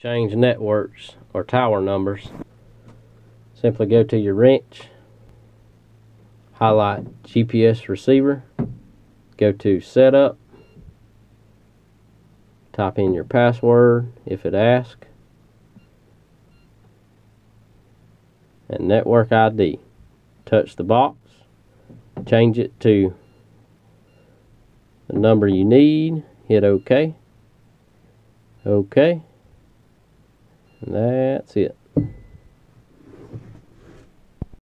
change networks or tower numbers, simply go to your wrench, highlight GPS receiver, go to setup, type in your password if it asks, and network ID. Touch the box, change it to the number you need, hit OK. OK. That's it.